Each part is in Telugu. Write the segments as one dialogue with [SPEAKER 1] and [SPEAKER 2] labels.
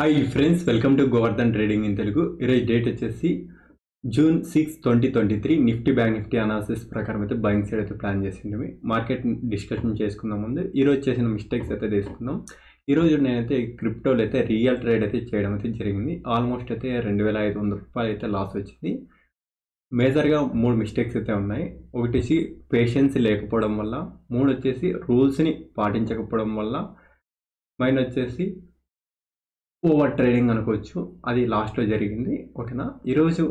[SPEAKER 1] Hi friends welcome to Govardhan trading in Telugu ఈరోజు డేట్ వచ్చేసి June six twenty twenty three Nifty bank Nifty analysis ప్రకారం అయితే బయింగ్ సైడ్ అయితే ప్లాన్ చేసింది. మార్కెట్ డిస్కషన్ చేసుకుందాం ముందు. ఈరోజు చేసిన మిస్టేక్స్ అయితే తీసుకుందాం ఈరోజు నేనైతే క్రిప్టోలు అయితే రియల్ ట్రేడ్ అయితే చేయడం అయితే జరిగింది. ఆల్మోస్ట్ అయితే రెండు వేల ఐదు వందల రూపాయలు అయితే లాస్ వచ్చింది. మేజర్గా మూడు మిస్టేక్స్ అయితే ఉన్నాయి. ఒకటేసి పేషెన్స్ లేకపోవడం వల్ల మూడు వచ్చేసి రూల్స్ని పాటించకపోవడం వల్ల మైన వచ్చేసి ఓవర్ ట్రేడింగ్ అనుకోవచ్చు. అది లాస్ట్లో జరిగింది. ఓకేనా? ఈరోజు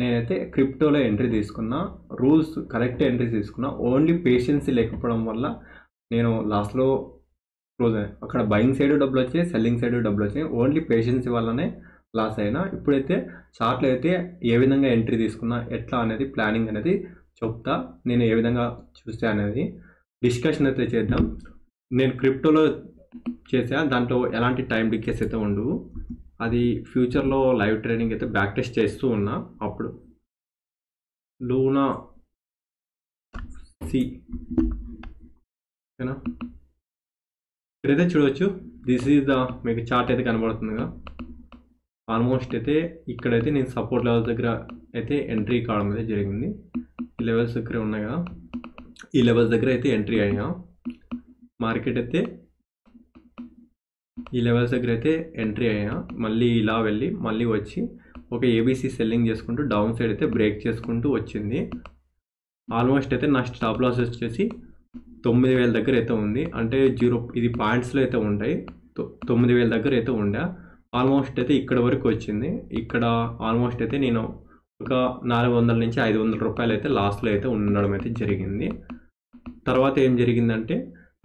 [SPEAKER 1] నేనైతే క్రిప్టోలో ఎంట్రీ తీసుకున్నా రూల్స్ కరెక్ట్ ఎంట్రీ తీసుకున్నా ఓన్లీ పేషెన్సీ లేకపోవడం వల్ల నేను లాస్ట్లో క్లోజ్ అయ్యాను అక్కడ బయింగ్ సైడ్ డబ్బులు వచ్చాయి సెల్లింగ్ సైడ్ డబ్బులు వచ్చాయి ఓన్లీ పేషెన్సీ వల్లనే లాస్ అయినా. ఇప్పుడైతే చార్ట్లో అయితే ఏ విధంగా ఎంట్రీ తీసుకున్నా ఎట్లా అనేది ప్లానింగ్ అనేది చెప్తా. నేను ఏ విధంగా చూస్తే అనేది డిస్కషన్ అయితే చేద్దాం. నేను క్రిప్టోలో చేసా. దాంట్లో ఎలాంటి టైం డికేస్ అయితే ఉండవు అది ఫ్యూచర్లో లైవ్ ట్రేడింగ్ అయితే బ్యాక్ టెస్ట్ చేస్తూ ఉన్నా. అప్పుడు లూనా సి ఓకేనా? ఇక్కడైతే చూడవచ్చు దిస్ ఈజ్ ద మీకు చార్ట్ అయితే కనబడుతుందిగా ఆల్మోస్ట్ అయితే ఇక్కడైతే నేను సపోర్ట్ లెవెల్స్ దగ్గర అయితే ఎంట్రీ కావడం అయితే జరిగింది. ఈ లెవెల్స్ దగ్గర ఉన్నాయి కదా. ఈ లెవెల్స్ దగ్గర అయితే ఎంట్రీ అయినా. మార్కెట్ అయితే ఈ లెవెల్స్ దగ్గర అయితే ఎంట్రీ అయ్యా. మళ్ళీ ఇలా వెళ్ళి మళ్ళీ వచ్చి ఒక ఏబీసీ సెల్లింగ్ చేసుకుంటూ డౌన్ సైడ్ అయితే బ్రేక్ చేసుకుంటూ వచ్చింది. ఆల్మోస్ట్ అయితే నా స్టాప్ లాస్ వచ్చేసి తొమ్మిది వేల దగ్గర అయితే ఉంది. అంటే జీరో ఇది పాయింట్స్లో అయితే ఉంటాయి తొమ్మిది వేల దగ్గర అయితే ఉండే. ఆల్మోస్ట్ అయితే ఇక్కడ వరకు వచ్చింది. ఇక్కడ ఆల్మోస్ట్ అయితే నేను ఒక నాలుగు వందల నుంచి ఐదు వందల రూపాయలు అయితే లాస్ట్లో అయితే ఉండడం అయితే జరిగింది. తర్వాత ఏం జరిగిందంటే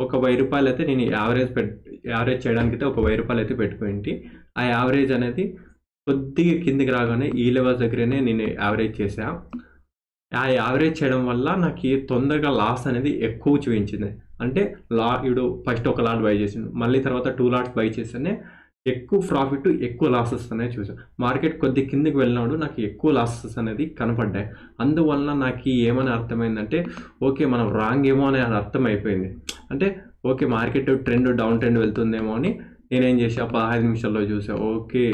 [SPEAKER 1] ఒక వెయ్యి రూపాయలు అయితే నేను యావరేజ్ పెట్ యావరేజ్ చేయడానికి అయితే ఒక వెయ్యి రూపాయలు అయితే పెట్టుకోండి. ఆ యావరేజ్ అనేది కొద్దిగా కిందికి రాగానే ఈ లెవెల్స్ దగ్గరనే నేను యావరేజ్ చేసా ఆ యావరేజ్ చేయడం వల్ల నాకు తొందరగా లాస్ అనేది ఎక్కువ చూపించింది. అంటే లా ఇడు ఫస్ట్ ఒక లాట్ బై చేసిండు. మళ్ళీ తర్వాత టూ లాట్స్ బై చేస్తేనే ఎక్కువ ప్రాఫిట్ ఎక్కువ లాసెస్ అనేది చూసాను మార్కెట్ కొద్ది కిందికి వెళ్ళినప్పుడు నాకు ఎక్కువ లాసెస్ అనేది కనపడ్డాయి. అందువలన నాకు ఏమని అర్థమైందంటే ఓకే మనం రాంగ్ ఏమో అని అది అర్థమైపోయింది. అంటే okay market trend down trend వెళ్తుందేమో అని నేనేం చేసా పదహైదు నిమిషాల్లో చూసా ఓకే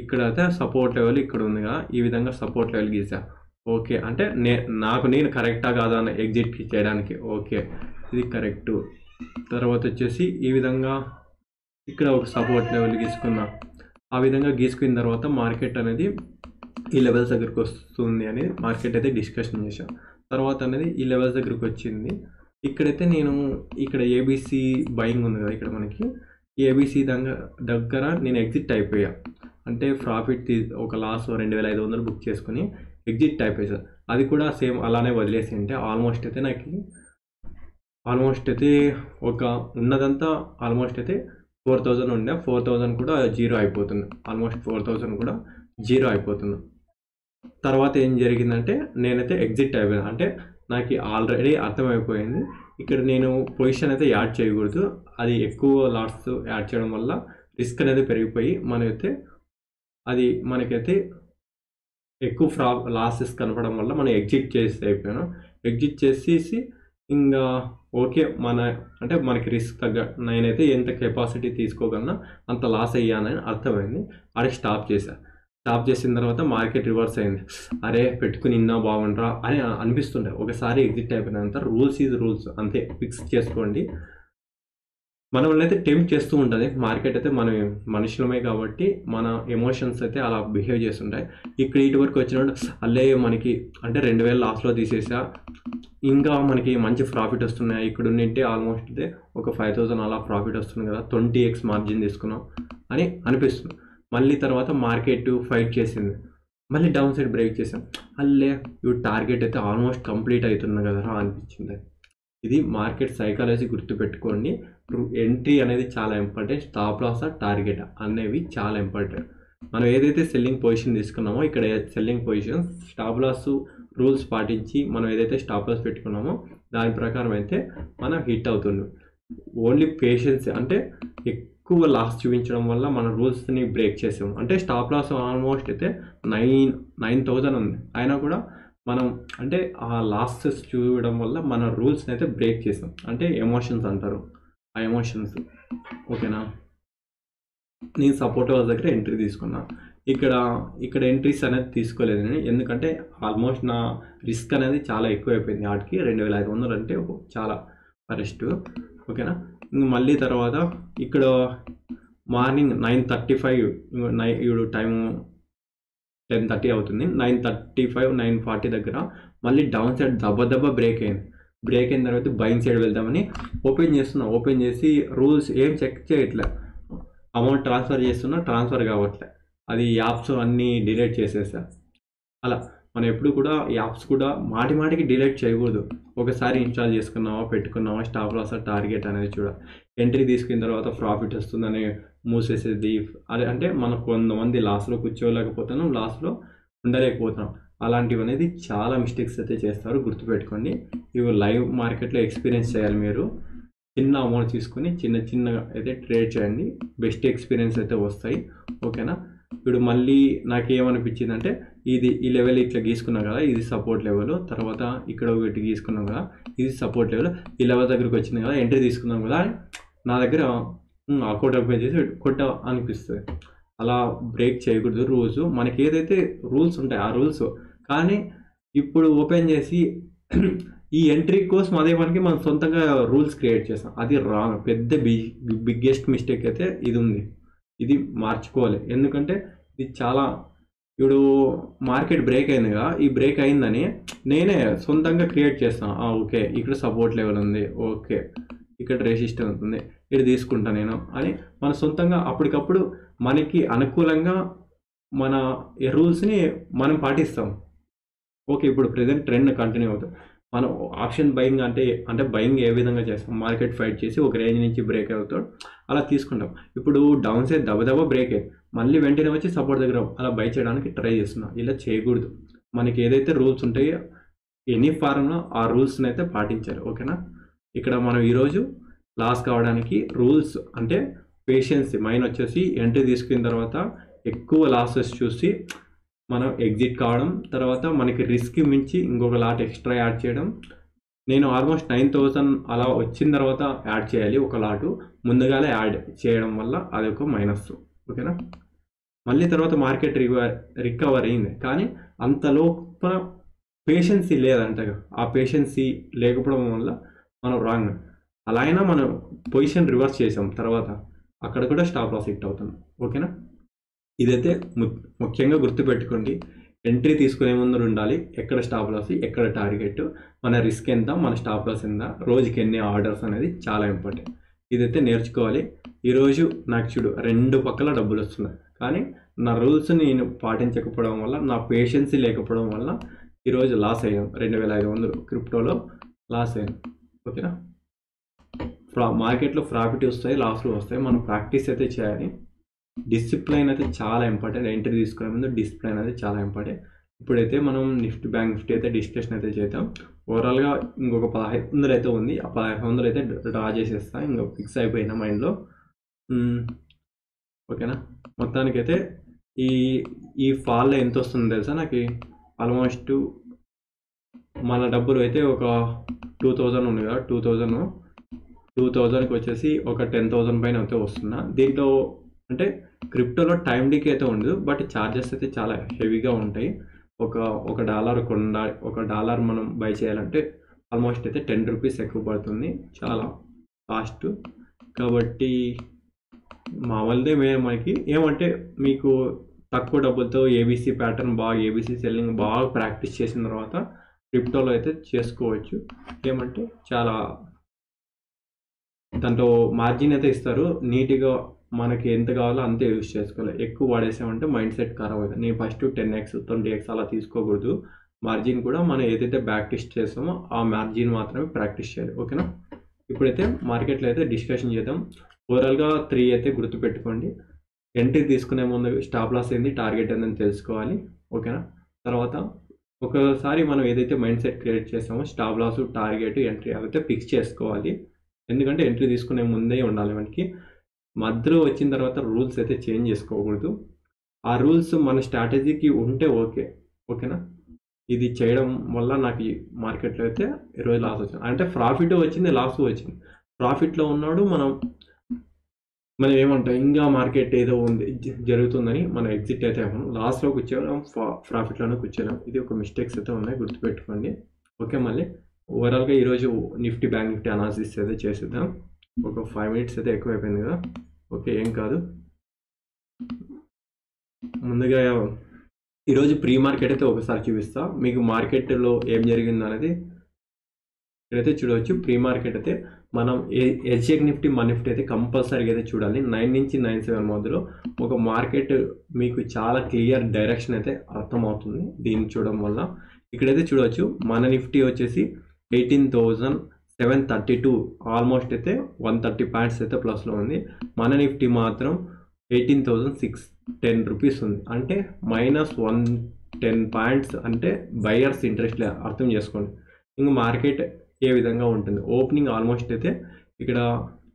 [SPEAKER 1] ఇక్కడ అయితే సపోర్ట్ లెవెల్ ఇక్కడ ఉంది కదా ఈ విధంగా సపోర్ట్ లెవెల్ గీసా ఓకే అంటే నే నాకు నేను కరెక్టా కాదా అని ఎగ్జిట్ చేయడానికి. ఓకే ఇది కరెక్టు. తర్వాత వచ్చేసి ఈ విధంగా ఇక్కడ ఒక సపోర్ట్ లెవెల్ గీసుకున్నా. ఆ విధంగా గీసుకున్న తర్వాత మార్కెట్ అనేది ఈ లెవెల్స్ దగ్గరికి వస్తుంది అని మార్కెట్ అయితే డిస్కషన్ చేశాం. తర్వాత అనేది ఈ లెవెల్స్ దగ్గరికి వచ్చింది. ఇక్కడైతే నేను ఇక్కడ ఏబీసీ బయింగ్ ఉంది కదా ఇక్కడ మనకి. ఏబీసీ దగ్గర దగ్గర నేను ఎగ్జిట్ అయిపోయా అంటే ప్రాఫిట్ తీ ఒక లాస్ రెండు వేల ఐదు వందలు బుక్ చేసుకుని ఎగ్జిట్ అయిపోయా అది కూడా సేమ్ అలానే వదిలేసి ఉంటే ఆల్మోస్ట్ అయితే నాకు ఆల్మోస్ట్ అయితే ఒక ఉన్నదంతా ఆల్మోస్ట్ అయితే ఫోర్ థౌజండ్ ఉండే. ఫోర్ థౌజండ్ కూడా జీరో అయిపోతుంది. ఆల్మోస్ట్ ఫోర్ థౌజండ్ కూడా జీరో అయిపోతుంది. తర్వాత ఏం జరిగిందంటే నేనైతే ఎగ్జిట్ అయిపోయాను అంటే నాకు ఆల్రెడీ అర్థమైపోయింది. ఇక్కడ నేను పొజిషన్ అయితే యాడ్ చేయకూడదు. అది ఎక్కువ లాట్స్ యాడ్ చేయడం వల్ల రిస్క్ అనేది పెరిగిపోయి మనమైతే అది మనకైతే ఎక్కువ ఫ్రా లాసెస్ కనపడడం వల్ల మనం ఎగ్జిట్ చేసి అయిపోయాను. ఎగ్జిట్ చేసేసి ఇంకా ఓకే మన అంటే మనకి రిస్క్ తగ్గ నేనైతే ఎంత కెపాసిటీ తీసుకోగలనా అంత లాస్ అయ్యానని అర్థమైంది. అది స్టాప్ చేశాను స్టాప్ చేసిన తర్వాత మార్కెట్ రివర్స్ అయింది. అరే పెట్టుకుని ఇన్నా బాగుండ్రా అని అనిపిస్తుండే. ఒకసారి ఎగ్జిట్ అయిపోయినంత రూల్స్ ఈజ్ రూల్స్ అంతే ఫిక్స్ చేసుకోండి. మనల్ని అయితే టెంప్ట్ చేస్తూ ఉంటుంది. మార్కెట్ అయితే మనం మనుషులమే కాబట్టి మన ఎమోషన్స్ అయితే అలా బిహేవ్ చేస్తుంటాయి ఇక్కడ ఇటు వరకు వచ్చినప్పుడు అల్లే మనకి అంటే రెండు వేల లాస్ట్లో తీసేసా. ఇంకా మనకి మంచి ప్రాఫిట్ వస్తున్నాయి. ఇక్కడ ఉండింటే ఆల్మోస్ట్ అయితే ఒక ఫైవ్ థౌసండ్ అలా ప్రాఫిట్ వస్తుంది కదా. ట్వంటీ ఎక్స్ మార్జిన్ తీసుకున్నాం అని అనిపిస్తుంది. మళ్ళీ తర్వాత మార్కెట్ ఫైట్ చేసింది. మళ్ళీ డౌన్ సైడ్ బ్రేక్ చేసాం అల్లే ఇవి టార్గెట్ అయితే ఆల్మోస్ట్ కంప్లీట్ అవుతున్నా కదరా అనిపించింది. ఇది మార్కెట్ సైకాలజీ గుర్తుపెట్టుకోండి. ఎంట్రీ అనేది చాలా ఇంపార్టెంట్. స్టాప్ లాస్ టార్గెట్ అనేవి చాలా ఇంపార్టెంట్. మనం ఏదైతే సెల్లింగ్ పొజిషన్ తీసుకున్నామో ఇక్కడ selling position stop loss rules పాటించి మనం ఏదైతే స్టాప్ లాస్ పెట్టుకున్నామో దాని ప్రకారం అయితే మనం హిట్ అవుతున్నాం ఓన్లీ పేషెన్స్ అంటే ఎక్కువ లాస్ చూపించడం వల్ల మన రూల్స్ని బ్రేక్ చేసాము అంటే స్టాప్ లాస్ ఆల్మోస్ట్ అయితే నైన్ నైన్ థౌజండ్ ఉంది. అయినా కూడా మనం అంటే ఆ లాసెస్ చూడడం వల్ల మన రూల్స్ని అయితే బ్రేక్ చేసాం. అంటే ఎమోషన్స్ అంటారు. ఆ ఎమోషన్స్ ఓకేనా నేను సపోర్ట్ వాళ్ళ దగ్గర ఎంట్రీ తీసుకున్నా. ఇక్కడ ఇక్కడ ఎంట్రీస్ అనేది తీసుకోలేదు నేను. ఎందుకంటే ఆల్మోస్ట్ నా రిస్క్ అనేది చాలా ఎక్కువైపోయింది. వాటికి రెండు వేల ఐదు వందలు అంటే చాలా ఫరెస్ట్ ఓకేనా మళ్ళీ తర్వాత ఇక్కడ మార్నింగ్ నైన్ థర్టీ ఫైవ్ నై ఇప్పుడు టైము టెన్ థర్టీ అవుతుంది. Nine thirty five nine forty దగ్గర మళ్ళీ డౌన్ సైడ్ దెబ్బ దెబ్బ బ్రేక్ అయింది. బ్రేక్ అయిన తర్వాత బైన్ సైడ్ వెళ్దామని ఓపెన్ చేస్తున్నా. ఓపెన్ చేసి రూల్స్ ఏం చెక్ చేయట్లే. అమౌంట్ ట్రాన్స్ఫర్ చేస్తున్నా ట్రాన్స్ఫర్ కావట్లే. అది యాప్స్ అన్నీ డిలీట్ చేసేసా. అలా. మనం ఎప్పుడు కూడా యాప్స్ కూడా మాటి మాటికి డిలీట్ చేయకూడదు. ఒకసారి ఇన్స్టాల్ చేసుకున్నావా పెట్టుకున్నావా స్టాప్ లాస్ టార్గెట్ అనేది చూడ. ఎంట్రీ తీసుకున్న తర్వాత ప్రాఫిట్ వస్తుందని మూసేసేది. అదే అంటే మనం కొంతమంది లాస్లో కూర్చోలేకపోతున్నాం లాస్లో ఉండలేకపోతున్నాం. అలాంటివి అనేది చాలా మిస్టేక్స్ అయితే చేస్తారు. గుర్తుపెట్టుకోండి. ఇవి లైవ్ మార్కెట్లో ఎక్స్పీరియన్స్ చేయాలి మీరు. చిన్న అమౌంట్ తీసుకొని చిన్న చిన్నగా అయితే ట్రేడ్ చేయండి. బెస్ట్ ఎక్స్పీరియన్స్ అయితే వస్తాయి. ఓకేనా? ఇప్పుడు మళ్ళీ నాకు ఏమనిపించింది అంటే ఇది ఈ లెవెల్ ఇట్లా గీసుకున్నాం కదా ఇది సపోర్ట్ లెవెల్ తర్వాత ఇక్కడ ఒకటి గీసుకున్నాం కదా ఇది సపోర్ట్ లెవెల్ ఈ లెవెల్ దగ్గరికి వచ్చింది కదా ఎంట్రీ తీసుకున్నాం కదా నా దగ్గర అకౌంట్ ఓపెన్ చేసి కొట్ట అనిపిస్తుంది. అలా బ్రేక్ చేయకూడదు రూల్స్ మనకి ఏదైతే రూల్స్ ఉంటాయి ఆ రూల్స్ కానీ ఇప్పుడు ఓపెన్ చేసి ఈ ఎంట్రీ కోసం అదే మనకి మనం సొంతంగా రూల్స్ క్రియేట్ చేస్తాం. అది రాంగ్. పెద్ద బిగ్ బిగ్గెస్ట్ మిస్టేక్ అయితే ఇది ఉంది. ఇది మార్చుకోవాలి. ఎందుకంటే ఇది చాలా ఇప్పుడు మార్కెట్ బ్రేక్ అయిందిగా ఈ బ్రేక్ అయిందని నేనే సొంతంగా క్రియేట్ చేస్తాను ఓకే ఇక్కడ సపోర్ట్ లెవెల్ ఉంది ఓకే ఇక్కడ రెసిస్టెన్స్ ఉంది ఇది తీసుకుంటా నేను అని మన సొంతంగా అప్పటికప్పుడు మనకి అనుకూలంగా మన రూల్స్ని మనం పాటిస్తాం. ఓకే ఇప్పుడు ప్రజెంట్ ట్రెండ్ కంటిన్యూ అవుతుంది మనం ఆప్షన్ బయింగ్ అంటే అంటే బయింగ్ ఏ విధంగా చేస్తాం? మార్కెట్ ఫైట్ చేసి ఒక రేంజ్ నుంచి బ్రేక్ అవుతాడు అలా తీసుకుంటాం. ఇప్పుడు డౌన్ సైడ్ దెబ్బ దెబ్బ బ్రేక్ మళ్ళీ వెంటనే వచ్చి సపోర్ట్ దగ్గర అలా బై చేయడానికి ట్రై చేస్తున్నాం. ఇలా చేయకూడదు. మనకి ఏదైతే రూల్స్ ఉంటాయో ఎనీ ఫారంలో ఆ రూల్స్ని అయితే పాటించాలి. ఓకేనా ఇక్కడ మనం ఈరోజు లాస్ కావడానికి రూల్స్ అంటే పేషెన్సీ మైండ్ వచ్చేసి ఎంట్రీ తీసుకున్న తర్వాత ఎక్కువ లాసెస్ చూసి మనం ఎగ్జిట్ కావడం తర్వాత మనకి రిస్క్ మించి ఇంకొక లాట్ ఎక్స్ట్రా యాడ్ చేయడం. నేను ఆల్మోస్ట్ నైన్ థౌసండ్ అలా వచ్చిన తర్వాత యాడ్ చేయాలి ఒక లాటు ముందుగానే యాడ్ చేయడం వల్ల అది ఒక మైనస్ ఓకేనా మళ్ళీ తర్వాత మార్కెట్ రికవర్ రికవర్ అయింది. కానీ అంతలోప పేషెన్సీ లేదంటగా ఆ పేషెన్సీ లేకపోవడం వల్ల మనం రాంగ్ అలా అయినా మనం పొజిషన్ రివర్స్ చేసాం తర్వాత. అక్కడ కూడా స్టాప్ లాస్ హిట్ అవుతుంది. ఓకేనా ఇదైతే ము- ముఖ్యంగా గుర్తుపెట్టుకోండి. ఎంట్రీ తీసుకునే ముందు ఉండాలి. ఎక్కడ స్టాప్ లాస్ ఎక్కడ టార్గెట్ మన రిస్క్ ఎంత మన స్టాప్ లాస్ ఎంత రోజుకి ఎన్ని ఆర్డర్స్ అనేది చాలా ఇంపార్టెంట్ ఇదైతే నేర్చుకోవాలి. ఈరోజు నాకు చూడు రెండు పక్కల డబ్బులు వస్తున్నాయి. కానీ నా రూల్స్ నేను పాటించకపోవడం వల్ల నా పేషెన్సీ లేకపోవడం వల్ల ఈరోజు లాస్ అయ్యాం. రెండు వేల ఐదు వందలు క్రిప్టోలో లాస్ అయ్యాం. ఓకేనా? ఫ్రా మార్కెట్లో ప్రాఫిట్ వస్తాయి లాస్లు వస్తాయి. మనం ప్రాక్టీస్ అయితే చేయాలి. డిసిప్లైన్ అయితే చాలా ఇంపార్టెంట్. ఎంట్రీ తీసుకునే ముందు డిసిప్లైన్ అయితే చాలా ఇంపార్టెంట్. ఇప్పుడైతే మనం నిఫ్టీ బ్యాంక్ నిఫ్టీ అయితే డిస్కషన్ అయితే చేద్దాం. ఓవరాల్గా ఇంకొక పదహైదు వందలు అయితే ఉంది. ఆ పదహైదు వందలు అయితే డ్రా చేసేస్తా. ఇంకా ఫిక్స్ అయిపోయిన మైండ్లో ఓకేనా hmm. మొత్తానికైతే ఈ ఈ ఫాల్లో ఎంత వస్తుందో తెలుసా నాకు? ఆల్మోస్ట్ మన డబ్బులు అయితే ఒక టూ థౌజండ్ ఉంది కదా? టూ థౌజండ్ టూ థౌజండ్కి వచ్చేసి ఒక టెన్ థౌజండ్ పైన అయితే వస్తున్నా. దీంట్లో అంటే క్రిప్టోలో టైం డీకి అయితే ఉండదు. బట్ ఛార్జెస్ అయితే చాలా హెవీగా ఉంటాయి. ఒక ఒక డాలర్ కొండ ఒక డాలర్ మనం బై చేయాలంటే ఆల్మోస్ట్ అయితే టెన్ రూపీస్ ఎక్కువ పడుతుంది. చాలా కాస్ట్ కాబట్టి మామూలుదే మే మనకి. ఏమంటే మీకు తక్కువ డబ్బులతో ఏబీసీ ప్యాటర్న్ బాగా ఏబీసీ సెల్లింగ్ బాగా ప్రాక్టీస్ చేసిన తర్వాత క్రిప్టోలో అయితే చేసుకోవచ్చు. ఏమంటే చాలా దాంట్లో మార్జిన్ అయితే ఇస్తారు. నీట్గా మనకి ఎంత కావాలో అంతే యూజ్ చేసుకోవాలి. ఎక్కువ వాడేసామంటే మైండ్ సెట్ ఖరాబ్ అవుతుంది. నేను first ten X twenty X అలా తీసుకోకూడదు. మార్జిన్ కూడా మనం ఏదైతే ప్రాక్టీస్ చేస్తామో ఆ మార్జిన్ మాత్రమే ప్రాక్టీస్ చేయాలి. ఓకేనా ఇప్పుడైతే మార్కెట్లో అయితే డిస్కషన్ చేద్దాం. ఓవరాల్గా త్రీ అయితే గుర్తుపెట్టుకోండి. ఎంట్రీ తీసుకునే ముందు స్టాప్ లాస్ ఏంది టార్గెట్ ఏందని తెలుసుకోవాలి. ఓకేనా తర్వాత ఒకసారి మనం ఏదైతే మైండ్ సెట్ క్రియేట్ చేస్తామో స్టాప్ లాస్ టార్గెట్ ఎంట్రీ అవైతే ఫిక్స్ చేసుకోవాలి. ఎందుకంటే ఎంట్రీ తీసుకునే ముందే ఉండాలి మనకి. మధ్యలో వచ్చిన తర్వాత రూల్స్ అయితే చేంజ్ చేసుకోకూడదు. ఆ రూల్స్ మన స్ట్రాటజీకి ఉంటే ఓకే. ఓకేనా? ఇది చేయడం వల్ల నాకు మార్కెట్లో అయితే ఇరవై లాస్ వచ్చింది. అంటే ప్రాఫిట్ వచ్చింది లాస్ వచ్చింది. ప్రాఫిట్లో ఉన్నాడు మనం మనం ఏమంటాం ఇంకా మార్కెట్ ఏదో ఉంది జరుగుతుందని మనం ఎగ్జిట్ అయితే అవ్వం లాస్ట్లో కూర్చోలేం ప్రాఫిట్లోనే కూర్చోలేం. ఇది ఒక మిస్టేక్స్ అయితే ఉన్నాయి గుర్తుపెట్టుకోండి. ఓకే మళ్ళీ. ఓవరాల్గా ఈరోజు నిఫ్టీ బ్యాంక్ నిఫ్టీ అనాలిసిస్ అయితే చేసేద్దాం. ఒక ఫైవ్ మినిట్స్ అయితే ఎక్కువ అయిపోయింది కదా? ఓకే ఏం కాదు. ముందుగా ఈరోజు ప్రీ మార్కెట్ అయితే ఒకసారి చూపిస్తా. మీకు మార్కెట్లో ఏం జరిగింది అనేది ఇక్కడైతే చూడవచ్చు. ప్రీ మార్కెట్ అయితే మనం ఏ హెచ్ఎక్ నిఫ్టీ మన నిఫ్టీ అయితే కంపల్సరీగా అయితే చూడాలి. నైన్ నుంచి నైన్ సెవెన్ మధ్యలో ఒక మార్కెట్ మీకు చాలా క్లియర్ డైరెక్షన్ అయితే అర్థమవుతుంది దీన్ని చూడడం వల్ల. ఇక్కడైతే చూడవచ్చు మన నిఫ్టీ వచ్చేసి eighteen thousand seven thirty two almost అయితే వన్ థర్టీ పాయింట్స్ అయితే ప్లస్లో ఉంది. మన నిఫ్టీ మాత్రం eighteen thousand six ten rupees ఉంది. అంటే మైనస్ వన్ టెన్ పాయింట్స్ అంటే బయర్స్ ఇంట్రెస్ట్ అర్థం చేసుకోండి. ఇంకా మార్కెట్ ఏ విధంగా ఉంటుంది? ఓపెనింగ్ ఆల్మోస్ట్ అయితే ఇక్కడ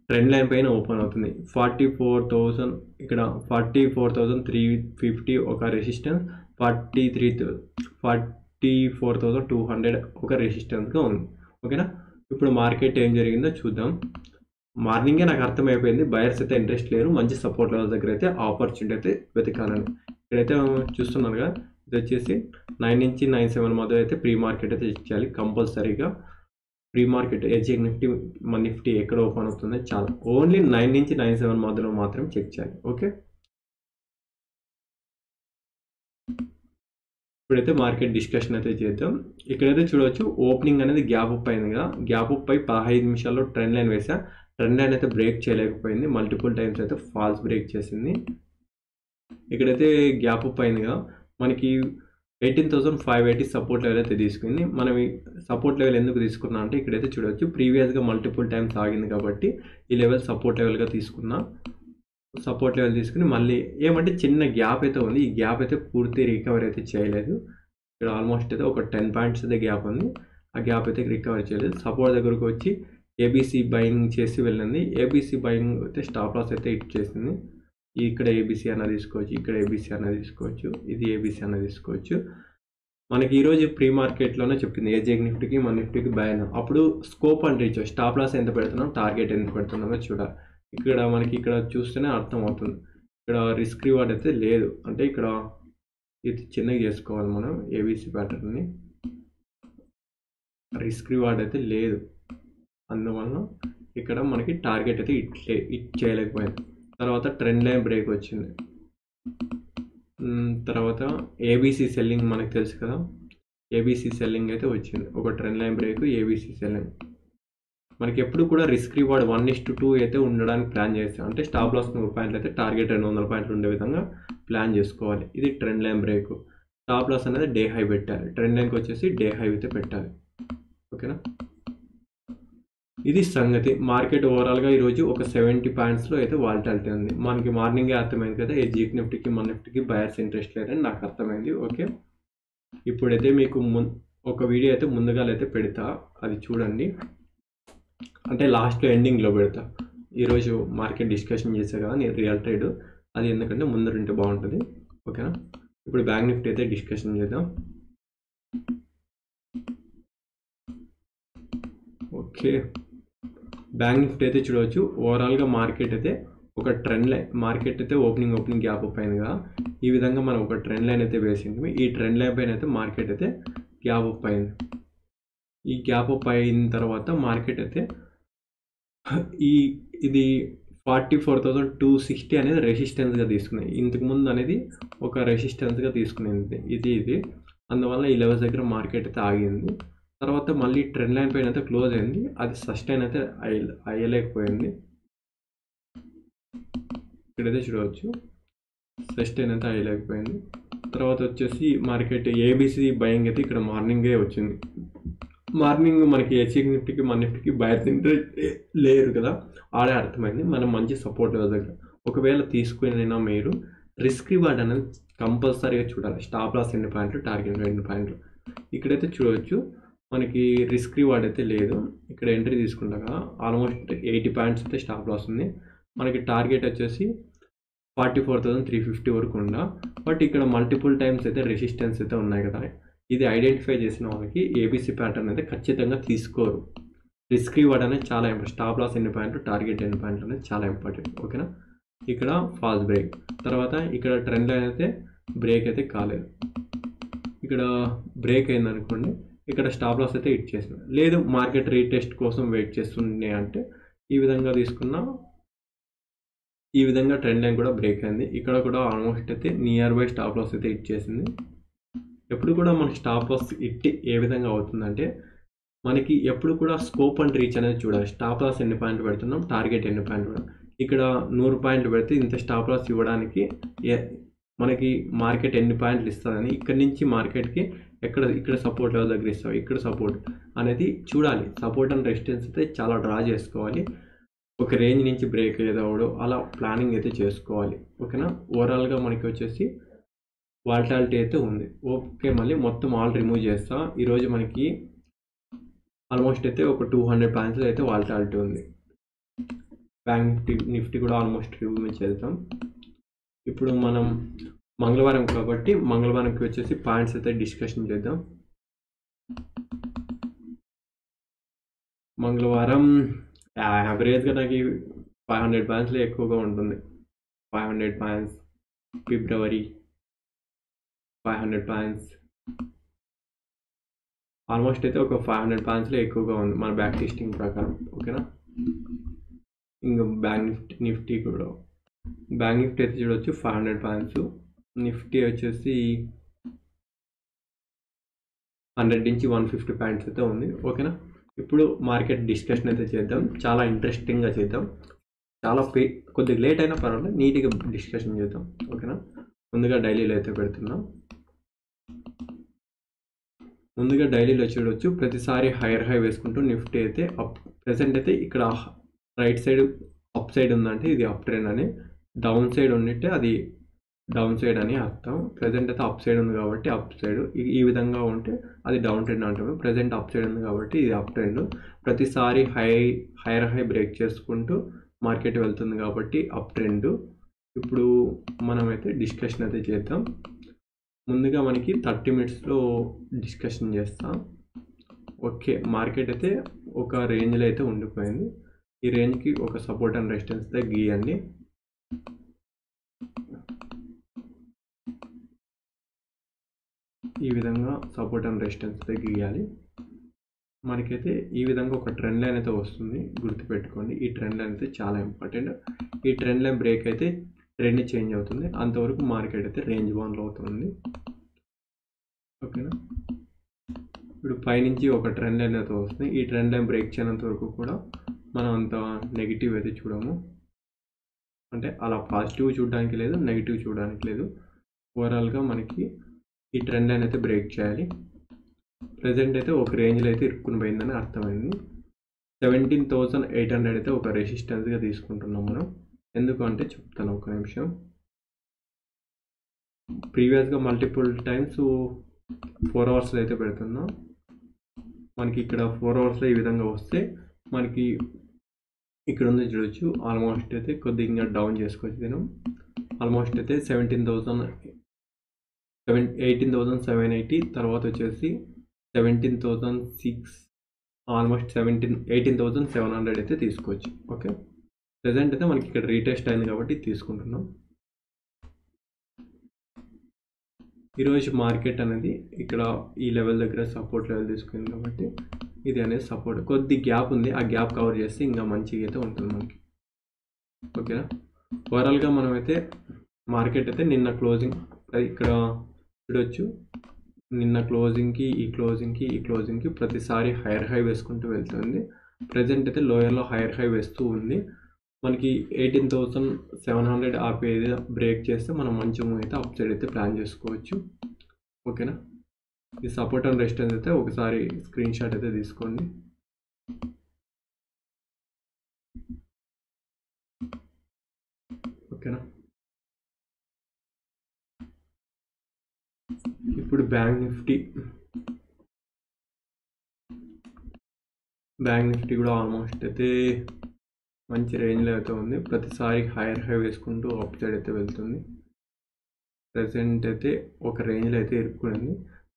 [SPEAKER 1] ట్రెండ్ లైన్ పైన ఓపెన్ అవుతుంది. ఫార్టీ ఫోర్ థౌజండ్ ఇక్కడ forty four thousand three fifty ఒక resistance forty three forty four thousand two hundred ఒక రెసిస్టెన్స్గా ఉంది. ఓకేనా? ఇప్పుడు మార్కెట్ ఏం జరిగిందో చూద్దాం. మార్నింగే నాకు అర్థమైపోయింది బయర్స్ అయితే ఇంట్రెస్ట్ లేరు మంచి సపోర్ట్ లెవెల్ దగ్గర అయితే ఆపర్చునిటీ అయితే వెతకాలని. ఇక్కడైతే చూస్తున్నాను కదా ఇది వచ్చేసి నైన్ నుంచి నైన్ సెవెన్ మధ్య అయితే ప్రీ మార్కెట్ అయితే ఇచ్చేయాలి కంపల్సరీగా. ప్రీ మార్కెట్ హెచ్ఎక్ నిఫ్టీ మన నిఫ్టీ ఎక్కడ ఓపెన్ అవుతుందో చాలా. ఓన్లీ నైన్ నుంచి నైన్ సెవెన్ మధ్యలో మాత్రం చెక్ చేయాలి ఓకే? ఇప్పుడైతే మార్కెట్ డిస్కషన్ అయితే చేద్దాం. ఇక్కడైతే చూడవచ్చు ఓపెనింగ్ అనేది గ్యాప్ అప్ అయింది కదా. గ్యాప్ అప్ అయి పదహైదు నిమిషాల్లో ట్రెండ్ లైన్ వేసా. ట్రెండ్ లైన్ అయితే బ్రేక్ చేయలేకపోయింది. మల్టిపుల్ టైమ్స్ అయితే ఫాల్స్ బ్రేక్ చేసింది. ఇక్కడైతే గ్యాప్ అప్ అయింది కదా. మనకి eighteen thousand five eighty support level అయితే తీసుకుంది. మనం సపోర్ట్ లెవెల్ ఎందుకు తీసుకున్నా అంటే ఇక్కడైతే చూడవచ్చు ప్రీవియస్గా మల్టిపుల్ టైమ్స్ ఆగింది కాబట్టి ఈ లెవెల్ సపోర్ట్ లెవెల్గా తీసుకున్నా. సపోర్ట్ లెవెల్ తీసుకుని మళ్ళీ ఏమంటే చిన్న గ్యాప్ అయితే ఉంది. ఈ గ్యాప్ అయితే పూర్తి రికవర్ అయితే చేయలేదు. ఇక్కడ ఆల్మోస్ట్ అయితే ఒక టెన్ పాయింట్స్ అయితే గ్యాప్ ఉంది. ఆ గ్యాప్ అయితే రికవర్ చేయలేదు. సపోర్ట్ దగ్గరకు వచ్చి ఏబీసీ బయింగ్ చేసి వెళ్ళింది. ఏబీసీ బయింగ్ అయితే స్టాప్ లాస్ అయితే ఇట్ చేసింది. ఇక్కడ ఏబీసీ అన్న తీసుకోవచ్చు ఇక్కడ ఏబీసీ అన్న తీసుకోవచ్చు ఇది ఏబీసీ అన్న తీసుకోవచ్చు. మనకి ఈరోజు ప్రీ మార్కెట్లోనే చెప్పింది. ఏజెక్ నిఫ్టీకి మన నిఫ్టీకి బయన్ అప్పుడు scope and reach stop loss ఎంత పెడుతున్నాం? టార్గెట్ ఎంత పెడుతున్నామో చూడాలి. ఇక్కడ మనకి ఇక్కడ చూస్తేనే అర్థం అవుతుంది ఇక్కడ రిస్క్ రివార్డ్ అయితే లేదు. అంటే ఇక్కడ ఇది చిన్నగా చేసుకోవాలి మనం ఏబీసీ ప్యాటర్న్ని రిస్క్ రివార్డ్ అయితే లేదు. అందువల్ల ఇక్కడ మనకి టార్గెట్ అయితే ఇట్లే ఇట్ చేయలేకపోయింది. తర్వాత ట్రెండ్ లైన్ బ్రేక్ వచ్చింది. తర్వాత ఏబీసీ సెల్లింగ్ మనకు తెలుసు కదా? ఏబీసీ సెల్లింగ్ అయితే వచ్చింది. ఒక trend line break ABC selling మనకి ఎప్పుడు కూడా risk reward one is to two అయితే ఉండడానికి ప్లాన్ చేస్తాం. అంటే స్టాప్ లాస్ నూరు పాయింట్లు అయితే టార్గెట్ రెండు వందల పాయింట్లు ఉండే విధంగా ప్లాన్ చేసుకోవాలి. ఇది trend line break stop loss అనేది డే హై పెట్టాలి. ట్రెండ్ లైన్కి వచ్చేసి డే హై అయితే పెట్టాలి. ఓకేనా ఇది సంగతి. మార్కెట్ ఓవరాల్గా ఈరోజు ఒక సెవెంటీ పాయింట్స్లో అయితే వాలిటాలిటీ ఉంది. మనకి మార్నింగే అర్థమైంది కదా? ఈ జీక్ నిఫ్టీకి మన నిఫ్టీకి బయర్స్ ఇంట్రెస్ట్ లేదని నాకు అర్థమైంది. ఓకే ఇప్పుడైతే మీకు మున్ ఒక వీడియో అయితే ముందుగా అయితే పెడతా. అది చూడండి. అంటే లాస్ట్లో ఎండింగ్లో పెడతా. ఈరోజు మార్కెట్ డిస్కషన్ చేసా కదా నేను రియల్ ట్రేడ్ అది ఎందుకంటే ముందరుంటే బాగుంటుంది. ఓకేనా ఇప్పుడు బ్యాంక్ నిఫ్టీ అయితే డిస్కషన్ చేద్దాం. ఓకే బ్యాంక్ నిఫ్టీ అయితే చూడవచ్చు. ఓవరాల్గా మార్కెట్ అయితే ఒక ట్రెండ్ లైన్ మార్కెట్ అయితే ఓపెనింగ్ ఓపెనింగ్ గ్యాప్ అప్ అయింది కదా. ఈ విధంగా మనం ఒక ట్రెండ్ లైన్ అయితే వేసింది. ఈ ట్రెండ్ లైన్ పైన అయితే మార్కెట్ అయితే గ్యాప్ అప్ అయింది ఈ గ్యాప్ అప్ అయిన తర్వాత మార్కెట్ అయితే ఈ ఇది forty four thousand two sixty అనేది రెసిస్టెన్స్గా తీసుకున్నాయి. ఇంతకుముందు అనేది ఒక రెసిస్టెన్స్గా తీసుకునేది. ఇది ఇది. అందువల్ల ఈ లెవెల్స్ దగ్గర మార్కెట్ అయితే ఆగింది. తర్వాత మళ్ళీ ట్రెండ్ లైన్ పైన అయితే క్లోజ్ అయింది. అది సస్టైన్ అయితే అయ్య అయ్యలేకపోయింది. ఇక్కడైతే చూడవచ్చు. సస్టైన్ అయితే అయ్యలేకపోయింది. తర్వాత వచ్చేసి మార్కెట్ ఏబీసీ బయింగ్ అయితే ఇక్కడ మార్నింగే వచ్చింది. మార్నింగ్ మనకి హెచ్ఎక్ నిఫ్టీకి మన నిఫ్టీకి బయట లేరు కదా. ఆడే అర్థమైంది. మనం మంచి సపోర్ట్ దగ్గర. ఒకవేళ తీసుకునైనా మీరు రిస్క్ రివార్డ్ అనేది కంపల్సరీగా చూడాలి. స్టాప్ లాస్ ఎన్ని పాయింట్లు టార్గెట్ రెండు పాయింట్లు. ఇక్కడైతే చూడవచ్చు మనకి రిస్క్ రివార్డ్ అయితే లేదు. ఇక్కడ ఎంట్రీ తీసుకుంటాక ఆల్మోస్ట్ ఎయిటీ పాయింట్స్ అయితే స్టాప్ లాస్ ఉంది. మనకి టార్గెట్ వచ్చేసి forty four thousand three fifty వరకు ఉందా. బట్ ఇక్కడ మల్టిపుల్ టైమ్స్ అయితే రెసిస్టెన్స్ అయితే ఉన్నాయి కదా. ఇది ఐడెంటిఫై చేసిన వాళ్ళకి ఏబీసీ ప్యాటర్న్ అయితే ఖచ్చితంగా తీసుకోరు. రిస్క్ రివార్డ్ అనేది చాలా ఇంపార్టెంట్ స్టాప్ లాస్ ఎన్ని పాయింట్లు టార్గెట్ ఎన్ని పాయింట్లు అనేది చాలా ఇంపార్టెంట్ ఓకేనా ఇక్కడ ఫాస్ట్ బ్రేక్ తర్వాత ఇక్కడ ట్రెండ్ లైన్ అయితే బ్రేక్ అయితే కాలేదు. ఇక్కడ బ్రేక్ అయిందనుకోండి ఇక్కడ స్టాప్ లాస్ అయితే హిట్ చేసిన లేదు మార్కెట్ రీటెస్ట్ కోసం వెయిట్ చేస్తుండే అంటే ఈ విధంగా తీసుకున్న ఈ విధంగా ట్రెండ్ లైన్ కూడా బ్రేక్ అయింది. ఇక్కడ కూడా ఆల్మోస్ట్ అయితే నియర్ బై స్టాప్ లాస్ అయితే హిట్ చేసింది. ఎప్పుడు కూడా మన స్టాప్ లాస్ హిట్ ఏ విధంగా అవుతుందంటే మనకి ఎప్పుడు కూడా స్కోప్ అండ్ రీచ్ అనేది చూడాలి. స్టాప్ లాస్ ఎన్ని పాయింట్లు పెడుతున్నాం? టార్గెట్ ఎన్ని పాయింట్లు పెడతాం ఇక్కడ నూరు పాయింట్లు పెడితే ఇంత స్టాప్ లాస్ ఇవ్వడానికి మనకి మార్కెట్ ఎన్ని పాయింట్లు ఇస్తుందని ఇక్కడ నుంచి మార్కెట్కి ఎక్కడ ఇక్కడ సపోర్ట్ లెవెల్ దగ్గర ఇస్తావు ఇక్కడ సపోర్ట్ అనేది చూడాలి. సపోర్ట్ అండ్ రెసిస్టెన్స్ అయితే చాలా డ్రా చేసుకోవాలి. ఒక రేంజ్ నుంచి బ్రేక్ ఏదో అలా ప్లానింగ్ అయితే చేసుకోవాలి. ఓకేనా ఓవరాల్గా మనకి వచ్చేసి వాల్టాలిటీ అయితే ఉంది. ఓకే మళ్ళీ మొత్తం ఆల్ రిమూవ్ చేస్తా. ఈరోజు మనకి ఆల్మోస్ట్ అయితే ఒక టూ హండ్రెడ్ పాయింట్స్ అయితే వాల్టాలిటీ ఉంది. బ్యాంక్ నిఫ్టీ నిఫ్టీ కూడా ఆల్మోస్ట్ రిమూవ్ చేద్దాం. ఇప్పుడు మనం మంగళవారం కాబట్టి మంగళవారంకి వచ్చేసి పాయింట్స్ అయితే డిస్కషన్ చేద్దాం. మంగళవారం యావరేజ్గా నాకు ఫైవ్ హండ్రెడ్ పాయింట్స్లో ఎక్కువగా ఉంటుంది. ఫైవ్ హండ్రెడ్ పాయింట్స్ ఫిబ్రవరి ఫైవ్ హండ్రెడ్ పాయింట్స్ ఆల్మోస్ట్ అయితే ఒక ఫైవ్ హండ్రెడ్ పాయింట్స్లో ఎక్కువగా ఉంది. మన బ్యాక్ టెస్టింగ్ ప్రకారం ఓకేనా ఇంకా బ్యాంక్ నిఫ్టీ నిఫ్టీ కూడా. బ్యాంక్ నిఫ్టీ అయితే చూడవచ్చు ఫైవ్ హండ్రెడ్ పాయింట్స్ నిఫ్టీ వచ్చేసి హండ్రెడ్ నుంచి వన్ ఫిఫ్టీ పాయింట్స్ అయితే ఉంది ఓకేనా ఇప్పుడు మార్కెట్ డిస్కషన్ అయితే చేద్దాం. చాలా ఇంట్రెస్టింగ్గా చేద్దాం. చాలా పే కొద్దిగా లేట్ అయినా పర్వాలేదు నీట్గా డిస్కషన్ చేద్దాం ఓకేనా ముందుగా డైలీలో అయితే పెడుతున్నాం. ముందుగా డైలీలో చూడవచ్చు ప్రతిసారి హైయర్ హై వేసుకుంటూ నిఫ్టీ అయితే అప్ ప్రజెంట్ అయితే ఇక్కడ రైట్ సైడ్ అప్ సైడ్ ఉందంటే ఇది అప్ ట్రెండ్ అని. డౌన్ సైడ్ ఉండింటే అది డౌన్ సైడ్ అని అర్థం. ప్రజెంట్ అయితే అప్ సైడ్ ఉంది కాబట్టి అప్ సైడ్ ఈ విధంగా ఉంటే అది డౌన్ ట్రెండ్ అంటాము ప్రజెంట్ అప్ సైడ్ ఉంది కాబట్టి ఇది అప్ ట్రెండ్ ప్రతిసారి హై హైయర్ హై బ్రేక్ చేసుకుంటూ మార్కెట్ వెళ్తుంది కాబట్టి అప్ ట్రెండ్ ఇప్పుడు మనమైతే డిస్కషన్ అయితే చేద్దాం. ముందుగా మనకి థర్టీ మినిట్స్లో డిస్కషన్ చేస్తాం. ఓకే మార్కెట్ అయితే ఒక రేంజ్లో అయితే ఉండిపోయింది. ఈ రేంజ్కి ఒక సపోర్ట్ అండ్ రెసిస్టెన్స్ అయితే గీయండి. ఈ విధంగా సపోర్ట్ అండ్ రెసిస్టెన్స్ అయితే గీయాలి. మనకైతే ఈ విధంగా ఒక ట్రెండ్ లైన్ అయితే వస్తుంది. గుర్తుపెట్టుకోండి ఈ ట్రెండ్ లైన్ అయితే చాలా ఇంపార్టెంట్. ఈ ట్రెండ్ లైన్ బ్రేక్ అయితే ట్రెండ్ చేంజ్ అవుతుంది. అంతవరకు మార్కెట్ అయితే రేంజ్ వన్లో అవుతుంది ఓకేనా? ఇప్పుడు పైనుంచి ఒక ట్రెండ్ లైన్ అయితే వస్తుంది. ఈ ట్రెండ్ లైన్ బ్రేక్ చేయనంత వరకు కూడా మనం అంత నెగిటివ్ అయితే చూడము. అంటే అలా పాజిటివ్ చూడడానికి లేదు నెగిటివ్ చూడడానికి లేదు. ఓవరాల్గా మనకి ఈ ట్రెండ్ లైన్ అయితే బ్రేక్ చేయాలి. ప్రజెంట్ అయితే ఒక రేంజ్లో అయితే ఇరుక్కుని పోయిందని అర్థమైంది. సెవెంటీన్ థౌసండ్ ఎయిట్ హండ్రెడ్ అయితే ఒక రెసిస్టెన్స్గా తీసుకుంటున్నాం మనం. ఎందుకంటే చెప్తాను ఒక నిమిషం. ప్రీవియస్గా మల్టిపుల్ టైమ్స్ ఫోర్ అవర్స్లో అయితే పెడుతున్నాం. మనకి ఇక్కడ ఫోర్ అవర్స్లో ఈ విధంగా వస్తే మనకి ఇక్కడ ఉంది చూడొచ్చు. ఆల్మోస్ట్ అయితే కొద్దిగా డౌన్ చేసుకోవచ్చు నేను ఆల్మోస్ట్ అయితే seventeen thousand seven eighteen thousand seven eighty తర్వాత వచ్చేసి seventeen thousand six almost seventeen eighteen thousand seven hundred అయితే తీసుకోవచ్చు. ఓకే? ప్రజెంట్ అయితే మనకి ఇక్కడ రీటెస్ట్ అయింది కాబట్టి తీసుకుంటున్నాం. ఈరోజు మార్కెట్ అనేది ఇక్కడ ఈ లెవెల్ దగ్గర సపోర్ట్ లెవెల్ తీసుకుంది కాబట్టి ఇది అనేది సపోర్ట్ కొద్ది గ్యాప్ ఉంది. ఆ గ్యాప్ కవర్ చేస్తే ఇంకా మంచిగా అయితే ఉంటుంది మనకి. ఓకేనా ఓవరాల్గా మనమైతే మార్కెట్ అయితే నిన్న క్లోజింగ్ ఇక్కడ చూడొచ్చు. నిన్న క్లోజింగ్కి ఈ క్లోజింగ్కి ఈ క్లోజింగ్కి ప్రతిసారి హైయర్ హై వేసుకుంటూ వెళ్తుంది. ప్రజెంట్ అయితే లోయర్లో హైయర్ హై వేస్తూ ఉంది. మనకి ఎయిటీన్ థౌసండ్ సెవెన్ హండ్రెడ్ ఆపేది బ్రేక్ చేస్తే మనం మంచి మూవ్ అయితే అప్ సైడ్ అయితే ప్లాన్ చేసుకోవచ్చు. ఓకేనా ఈ సపోర్ట్ అండ్ రెసిస్టెన్స్ అయితే ఒకసారి స్క్రీన్ షాట్ అయితే తీసుకోండి. ఓకేనా ఇప్పుడు బ్యాంక్ నిఫ్టీ బ్యాంక్ నిఫ్టీ కూడా ఆల్మోస్ట్ అయితే మంచి రేంజ్లో అయితే ఉంది. ప్రతిసారి హైయర్ హై వేసుకుంటూ అప్ సైడ్ అయితే వెళ్తుంది. ప్రజెంట్ అయితే ఒక రేంజ్లో అయితే ఇరుక్కునింది.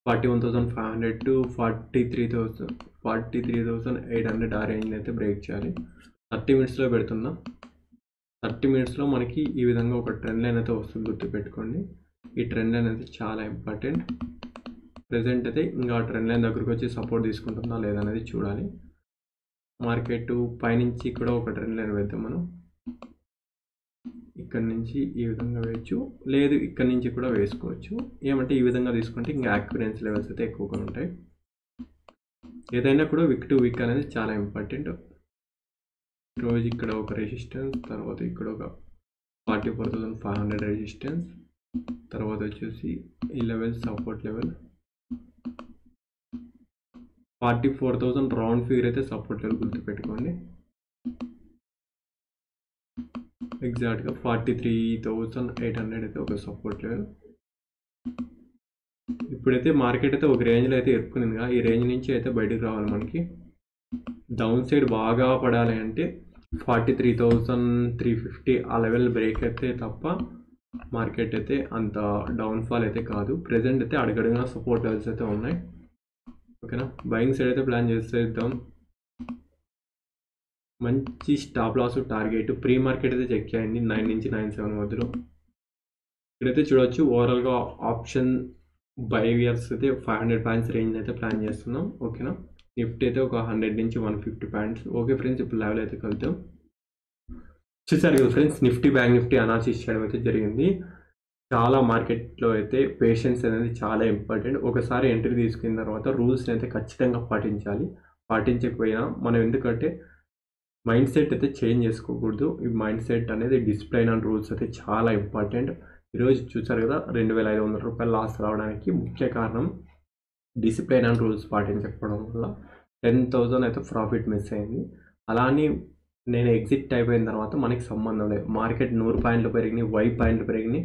[SPEAKER 1] Forty one thousand five hundred to forty three thousand forty three thousand eight hundred ఆ రేంజ్లో అయితే బ్రేక్ చేయాలి. థర్టీ మినిట్స్లో పెడుతున్నా. థర్టీ మినిట్స్లో మనకి ఈ విధంగా ఒక ట్రెండ్ లైన్ అయితే వస్తుంది గుర్తుపెట్టుకోండి. ఈ ట్రెండ్ లైన్ అయితే చాలా ఇంపార్టెంట్. ప్రజెంట్ అయితే ఇంకా ట్రెండ్ లైన్ దగ్గరకు వచ్చి సపోర్ట్ తీసుకుంటుందా లేదా అనేది చూడాలి. మార్కెట్ పైనుంచి కూడా ఒక ట్రెండ్ లైన్ వేద్దాం మనం ఇక్కడ నుంచి ఈ విధంగా వేయచ్చు. లేదు ఇక్కడ నుంచి కూడా వేసుకోవచ్చు. ఏమంటే ఈ విధంగా తీసుకుంటే ఇంకా యాక్యురెన్సీ లెవెల్స్ అయితే ఎక్కువగా ఉంటాయి. ఏదైనా కూడా విక్ టు విక్ అనేది చాలా ఇంపార్టెంట్ రోజు ఇక్కడ ఒక రెసిస్టెన్స్ తర్వాత ఇక్కడ ఒక forty four thousand five hundred resistance తర్వాత వచ్చేసి ఈ level support level forty four thousand round figure అయితే సపోర్ట్ లెవెల్ గుర్తుపెట్టుకోండి. ఎగ్జాక్ట్గా forty three thousand eight hundred అయితే ఒక సపోర్ట్ లెవెల్ ఇప్పుడైతే మార్కెట్ అయితే ఒక రేంజ్లో అయితే ఎరుకునిందిగా ఈ రేంజ్ నుంచి అయితే బయటకు రావాలి మనకి. డౌన్ సైడ్ బాగా పడాలి అంటే forty three thousand three fifty ఆ లెవెల్ బ్రేక్ అయితే తప్ప మార్కెట్ అయితే అంత డౌన్ఫాల్ అయితే కాదు. ప్రజెంట్ అయితే అడుగడుగున సపోర్ట్ లెవెల్స్ అయితే ఉన్నాయి. ఓకేనా? బయింగ్ సైడ్ అయితే ప్లాన్ చేసేద్దాం మంచి stop loss target pre market అయితే చెక్ చేయండి. నైన్ నుంచి నైన్ సెవెన్ మధ్యలో ఇక్కడైతే చూడొచ్చు ఓవరాల్గా ఆప్షన్ బై ఇయర్స్ అయితే ఫైవ్ హండ్రెడ్ పాయింట్స్ రేంజ్ అయితే ప్లాన్ చేస్తున్నాం. ఓకేనా? నిఫ్టీ అయితే ఒక హండ్రెడ్ నుంచి one fifty points okay friends ఇప్పుడు లెవెల్ అయితే కలుద్దాం. చూసారు కదా friends Nifty bank Nifty analysis చేయడం అయితే జరిగింది. చాలా మార్కెట్లో అయితే పేషెన్స్ అనేది చాలా ఇంపార్టెంట్ ఒకసారి ఎంట్రీ తీసుకున్న తర్వాత రూల్స్ని అయితే ఖచ్చితంగా పాటించాలి. పాటించకపోయినా మనం ఎందుకంటే మైండ్ సెట్ అయితే చేంజ్ చేసుకోకూడదు. ఈ మైండ్ సెట్ అనేది డిసిప్లైన్ అండ్ రూల్స్ అయితే చాలా ఇంపార్టెంట్ ఈరోజు చూసారు కదా రెండు వేల ఐదు వందల రూపాయలు లాస్ రావడానికి ముఖ్య కారణం డిసిప్లైన్ అండ్ రూల్స్ పాటించకపోవడం వల్ల టెన్ థౌజండ్ అయితే ప్రాఫిట్ మిస్ అయింది. అలానే నేను ఎగ్జిట్ అయిపోయిన తర్వాత మనకి సంబంధం లేదు. మార్కెట్ నూరు పాయింట్లు పెరిగినాయి వై పాయింట్లు పెరిగినాయి.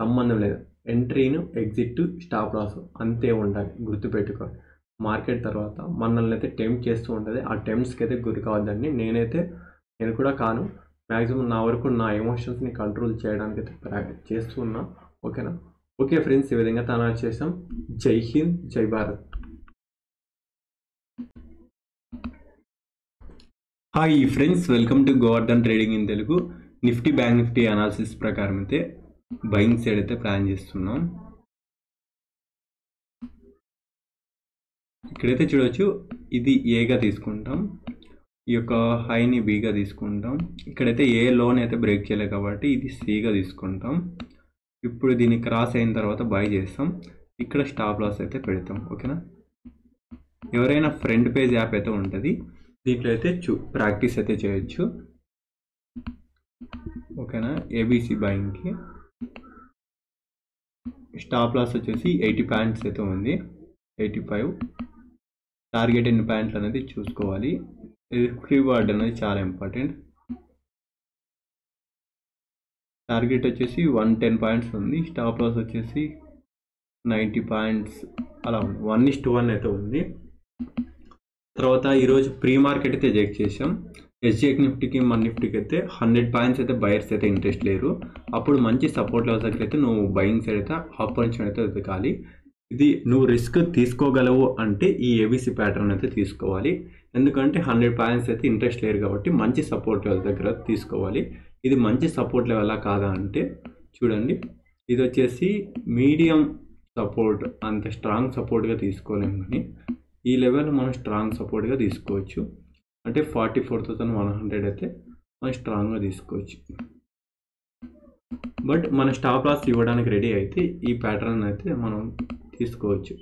[SPEAKER 1] సంబంధం లేదు. ఎంట్రీను ఎగ్జిట్ స్టాప్ లాస్ అంతే ఉండాలి గుర్తుపెట్టుకోండి. మార్కెట్ తర్వాత మనల్ని అయితే టెంప్ట్ చేస్తూ ఉంటుంది. ఆ టెంప్ట్స్కి అయితే గురి కావద్దండి. నేనైతే నేను కూడా కాను. మ్యాక్సిమం నా వరకు నా ఎమోషన్స్ని కంట్రోల్ చేయడానికి అయితే ప్రా- చేస్తూ ఉన్నా. ఓకేనా? ఓకే ఫ్రెండ్స్ ఈ విధంగా తన చేసాం Jai Hind Jai Bharat. Hi friends welcome to Govardhan trading in Telugu Nifty bank Nifty analysis ప్రకారం అయితే బయింగ్ సైడ్ అయితే ప్లాన్ చేస్తున్నాం. ఇక్కడైతే చూడొచ్చు ఇది ఏగా తీసుకుంటాం. ఈ యొక్క హైని బీగా తీసుకుంటాం. ఇక్కడైతే ఏ లోన్ అయితే బ్రేక్ చేయలేదు కాబట్టి ఇది సిగా తీసుకుంటాం. ఇప్పుడు దీన్ని క్రాస్ అయిన తర్వాత బై చేస్తాం. ఇక్కడ స్టాప్ లాస్ అయితే పెడతాం ఓకేనా ఎవరైనా ఫ్రంట్ పేజ్ యాప్ అయితే ఉంటుంది. దీంట్లో అయితే చూ ప్రాక్టీస్ అయితే చేయొచ్చు. ఓకేనా ఏబీసీ బయింగ్కి స్టాప్ లాస్ వచ్చేసి ఎయిటీ పాయింట్స్ అయితే ఉంది. Eighty five. టార్గెట్ ఎన్ని ప్యాంట్లు అనేది చూసుకోవాలి. రివార్డ్ అనేది చాలా ఇంపార్టెంట్. టార్గెట్ వచ్చేసి వన్ టెన్ పాయింట్స్ ఉంది. స్టాప్ లాస్ వచ్చేసి నైంటీ పాయింట్స్ అలా ఉంది. వన్ ఇస్ టూ వన్ అయితే ఉంది. తర్వాత ఈరోజు ప్రీ మార్కెట్ అయితే చెక్ చేసాం ఎస్జిఎక్ నిఫ్టీకి మన నిఫ్టీకి అయితే హండ్రెడ్ పాయింట్స్ అయితే బయర్స్ అయితే ఇంట్రెస్ట్ లేరు. అప్పుడు మంచి సపోర్ట్ లెవెల్స్ దగ్గర అయితే నువ్వు బయింగ్ సైడ్ అయితే ఆపర్చునిటీ అయితే వెతకాలి. ఇది నువ్వు రిస్క్ తీసుకోగలవు అంటే ఈ ఏబీసీ ప్యాటర్న్ అయితే తీసుకోవాలి. ఎందుకంటే హండ్రెడ్ పాయింట్స్ అయితే ఇంట్రెస్ట్ లేరు కాబట్టి మంచి సపోర్ట్ లెవెల్ దగ్గర తీసుకోవాలి. ఇది మంచి సపోర్ట్ లెవెలా కాదా అంటే చూడండి. ఇది వచ్చేసి మీడియం సపోర్ట్ అంత స్ట్రాంగ్ సపోర్ట్గా తీసుకోలేము కానీ ఈ లెవెల్ మనం స్ట్రాంగ్ సపోర్ట్గా తీసుకోవచ్చు. అంటే forty four thousand one hundred అయితే మనం స్ట్రాంగ్గా తీసుకోవచ్చు. బట్ మన స్టాప్ లాస్ ఇవ్వడానికి రెడీ అయితే ఈ ప్యాటర్న్ అయితే మనం తీసుకోవచ్చు.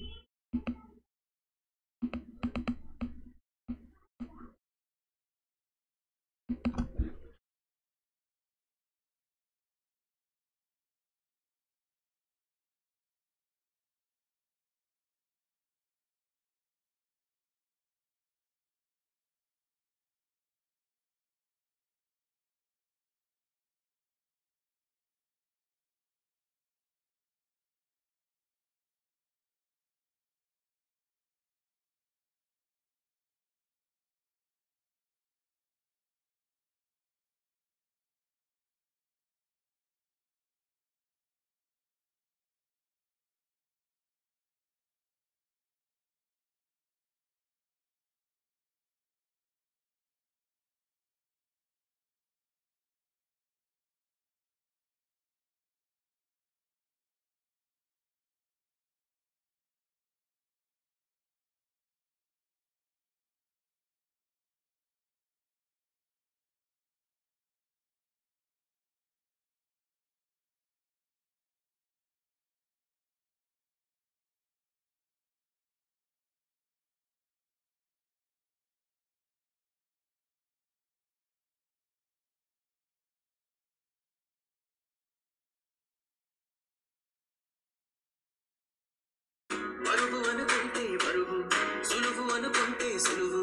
[SPEAKER 2] అనుకుంటే బరువు సులువు అనుకుంటే సులువు.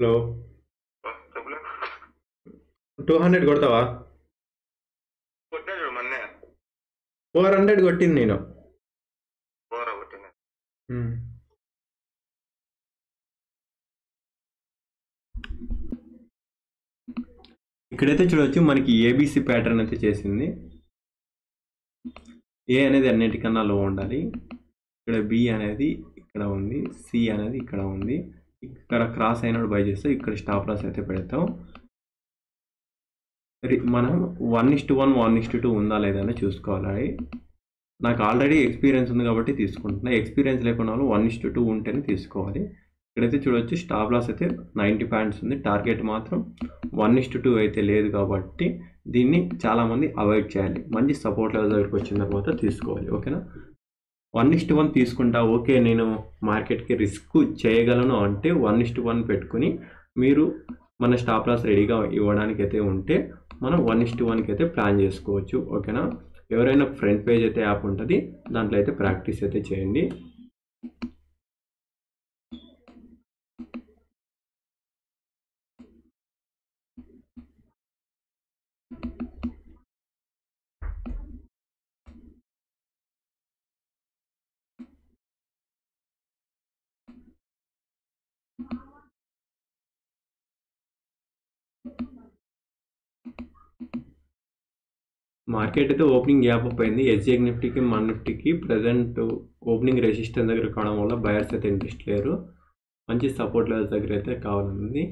[SPEAKER 1] హలో. టూ హండ్రెడ్ కొడతావా? ఫోర్ హండ్రెడ్ కొట్టింది నేను. ఇక్కడైతే చూడవచ్చు మనకి ఏబిసి ప్యాటర్న్ అయితే చేసింది. ఏ అనేది అన్నిటికన్నా లో ఉండాలి. ఇక్కడ బి అనేది ఇక్కడ ఉంది. సి అనేది ఇక్కడ ఉంది. ఇక్కడ క్రాస్ అయినప్పుడు బై చేస్తే ఇక్కడ స్టాప్ లాస్ అయితే పెడతాం. రి- మనం one is one one is two ఉందా లేదా అని చూసుకోవాలి. నాకు ఆల్రెడీ ఎక్స్పీరియన్స్ ఉంది కాబట్టి తీసుకుంటున్నా. ఎక్స్పీరియన్స్ లేకుండా వన్ ఇస్ టూ ఉంటేనే తీసుకోవాలి. ఇక్కడైతే చూడొచ్చు స్టాప్ లాస్ అయితే నైంటీ పాయింట్స్ ఉంది. టార్గెట్ మాత్రం వన్ ఇస్ టూ అయితే లేదు కాబట్టి దీన్ని చాలామంది అవాయిడ్ చేయాలి. మంచి సపోర్ట్ లెవెల్ దగ్గరికి వచ్చిన తర్వాత తీసుకోవాలి. ఓకేనా? వన్ ఇస్ వన్ తీసుకుంటా ఓకే నేను మార్కెట్కి రిస్క్ చేయగలను అంటే వన్ ఇస్ వన్ పెట్టుకుని మీరు మన స్టాప్ లాస్ రెడీగా ఇవ్వడానికి అయితే ఉంటే మనం వన్ ఇస్ వన్కి అయితే ప్లాన్ చేసుకోవచ్చు. ఓకేనా? ఎవరైనా ఫ్రంట్ పేజ్ అయితే యాప్ ఉంటుంది దాంట్లో అయితే ప్రాక్టీస్ అయితే చేయండి. మార్కెట్ అయితే ఓపెనింగ్ గ్యాప్ అప్ అయింది. ఎస్జిఎక్ నిఫ్టీకి మన నిఫ్టీకి ప్రజెంట్ ఓపెనింగ్ రెసిస్టెన్స్ దగ్గర కావడం వల్ల బయర్స్ అయితే ఇంట్రెస్ట్ లేరు. మంచి సపోర్ట్ లెవెల్స్ దగ్గర అయితే కావాలని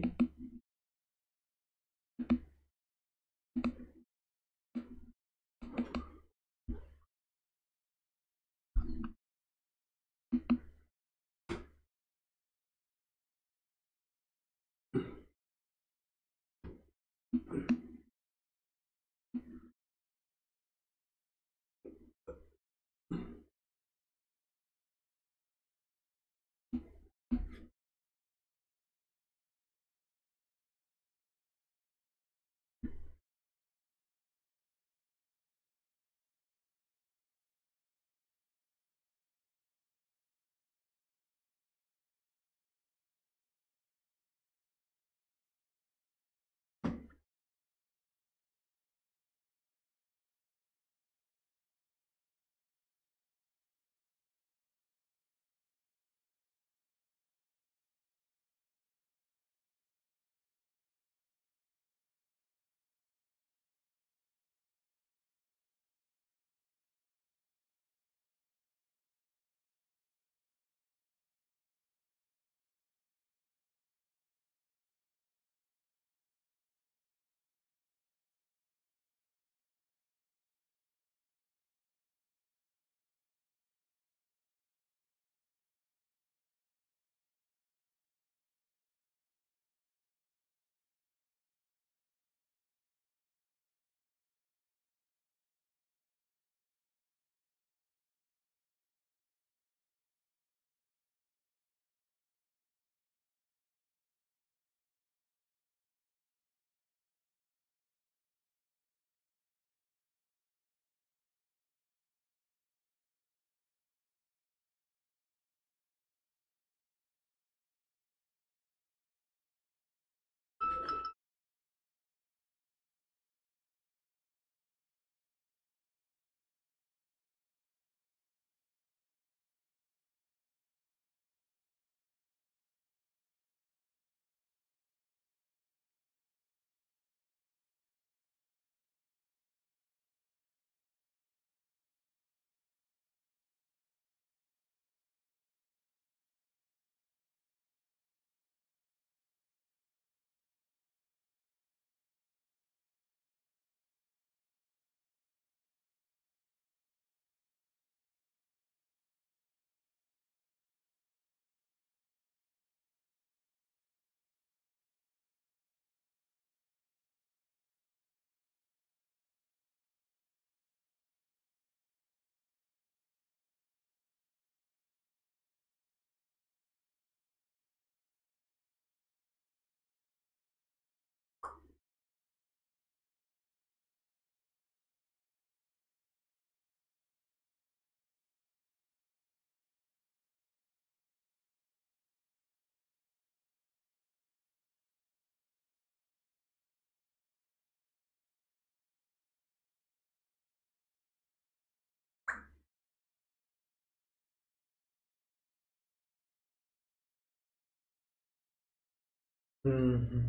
[SPEAKER 1] మ్మ్.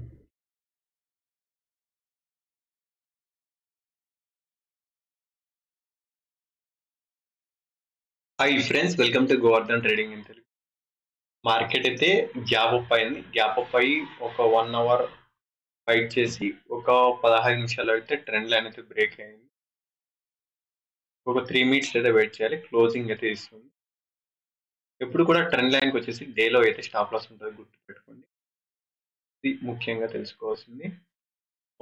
[SPEAKER 1] Hi friends welcome to Govardhan trading in Telugu market అయితే గ్యాప్ అప్ అయింది. గ్యాప్ అప్ అయ్యి ఒక వన్ అవర్ ఫైట్ చేసి ఒక పదహారు నిమిషాలు అయితే ట్రెండ్ లైన్ అయితే బ్రేక్ అయింది. ఒక త్రీ మినిట్స్ అయితే వెయిట్ చేయాలి. క్లోజింగ్ అయితే ఇస్తుంది. ఎప్పుడు కూడా ట్రెండ్ లైన్కి వచ్చేసి డేలో అయితే స్టాప్ లాస్ ఉంటుంది గుర్తు పెట్టుకోండి ముఖ్యంగా తెలుసుకోవాల్సింది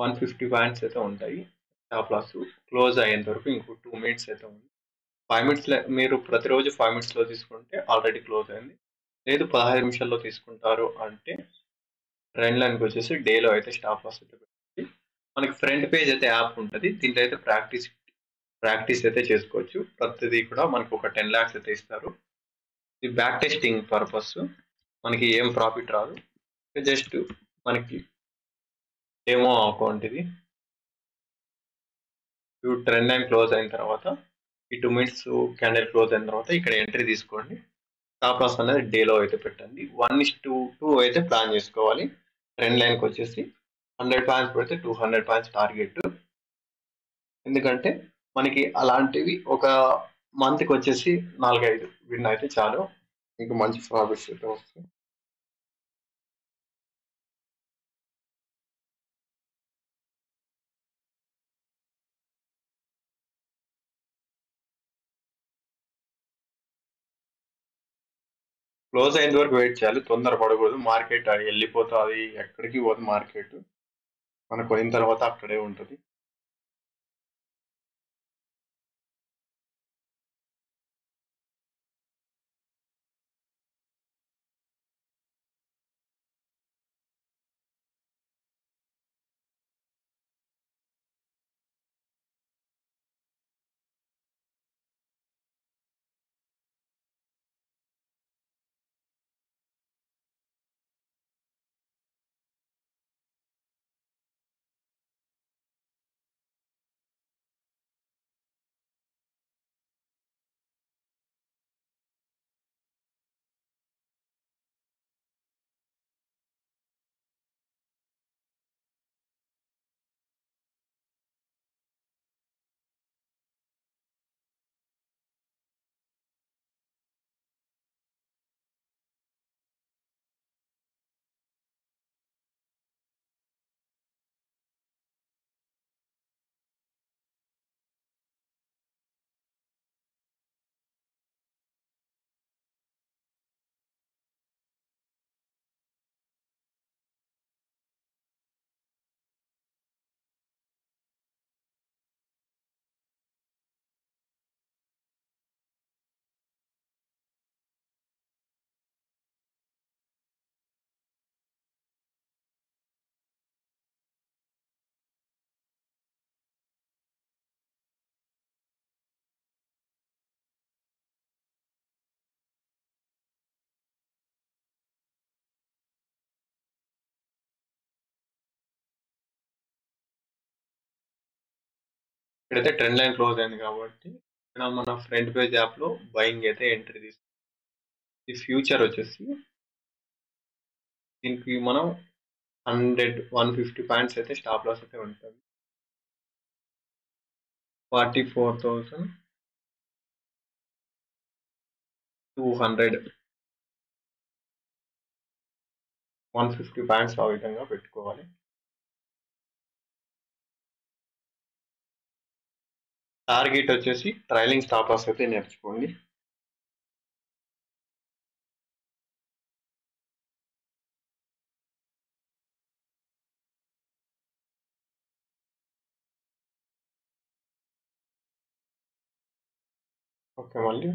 [SPEAKER 1] వన్ ఫిఫ్టీ పాయింట్స్ అయితే ఉంటాయి. టాప్ లాస్ క్లోజ్ అయ్యేంత వరకు ఇంకో టూ మినిట్స్ అయితే ఉంది. ఫైవ్ మినిట్స్ మీరు ప్రతిరోజు ఫైవ్ మినిట్స్లో తీసుకుంటే ఆల్రెడీ క్లోజ్ అయింది. లేదు పదహైదు నిమిషాల్లో తీసుకుంటారు అంటే ట్రెండ్ లైన్కి వచ్చేసి డేలో అయితే స్టాప్ లాస్ అయితే పెట్టి మనకి ఫ్రంట్ పేజ్ అయితే యాప్ ఉంటుంది. దీంట్లో అయితే ప్రాక్టీస్ ప్రాక్టీస్ అయితే చేసుకోవచ్చు. ప్రతిదీ కూడా మనకి ఒక టెన్ ల్యాక్స్ అయితే ఇస్తారు. ఇది బ్యాక్ టెస్టింగ్ పర్పస్ మనకి ఏం ప్రాఫిట్ రాదు. జస్ట్ మనకి ఏమో అకౌంట్ ఇది. ట్రెండ్ లైన్ క్లోజ్ అయిన తర్వాత ఈ టూ మినిట్స్ క్యాండిల్ క్లోజ్ అయిన తర్వాత ఇక్కడ ఎంట్రీ తీసుకోండి. స్టాప్ లాస్ అనేది డేలో అయితే పెట్టండి. వన్ ఇస్ టూ టూ అయితే ప్లాన్ చేసుకోవాలి. ట్రెండ్ లైన్కి వచ్చేసి హండ్రెడ్ పాయింట్స్ పెడితే టూ హండ్రెడ్ పాయింట్స్ టార్గెట్ ఎందుకంటే మనకి అలాంటివి ఒక మంత్కి వచ్చేసి నాలుగైదు విన్ అయితే చాలు. ఇంకా మంచి ప్రాఫిట్స్ అయితే వస్తాయి. క్లోజ్ అయిన వరకు వెయిట్ చేయాలి. తొందర పడకూడదు. మార్కెట్ వెళ్ళిపోతుంది. ఎక్కడికి పోదు మార్కెట్. మనకు పోయిన తర్వాత అక్కడే ఉంటుంది. ఇక్కడైతే ట్రెండ్ లైన్ క్లోజ్ అయింది కాబట్టి ఇక్కడ మన ఫ్రంట్ పేజ్ యాప్లో బయింగ్ అయితే ఎంట్రీ తీసుకుంటాం ఈ ఫ్యూచర్ వచ్చేసి దీనికి మనం హండ్రెడ్ వన్ ఫిఫ్టీ పాయింట్స్ అయితే స్టాప్ లాస్ అయితే ఉంటుంది. Forty four thousand two hundred one fifty points ఆ విధంగా పెట్టుకోవాలి. టార్గెట్ వచ్చేసి ట్రైలింగ్ స్టాపర్స్ అయితే నేర్చుకోండి. ఓకే మళ్ళీ.